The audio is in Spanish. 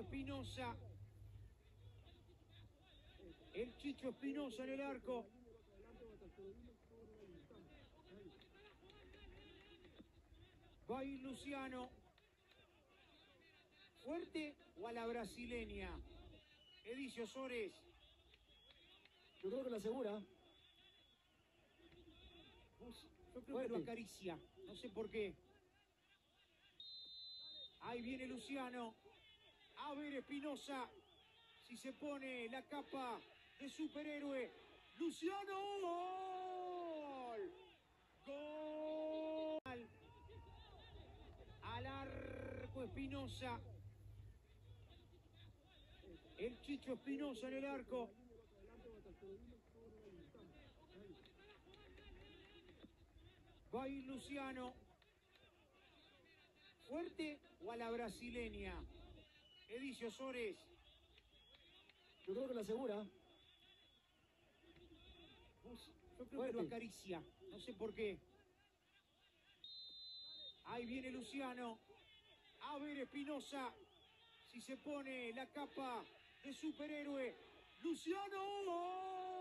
Espinosa. El Chicho Espinosa en el arco. Va a ir Luciano. ¿Fuerte o a la brasileña? Edicio Sores. Yo creo que la asegura. Yo creo que lo acaricia. No sé por qué. Ahí viene Luciano. A ver Espinosa. Si se pone la capa de superhéroe. Luciano. Gol. Gol. Al arco Espinosa. El Chicho Espinosa en el arco. Va a ir Luciano. ¿Fuerte o a la brasileña? Edicio Sores. Yo creo que la asegura. Yo creo que lo acaricia. No sé por qué. Ahí viene Luciano. A ver Espinosa. Si se pone la capa de superhéroe. Luciano.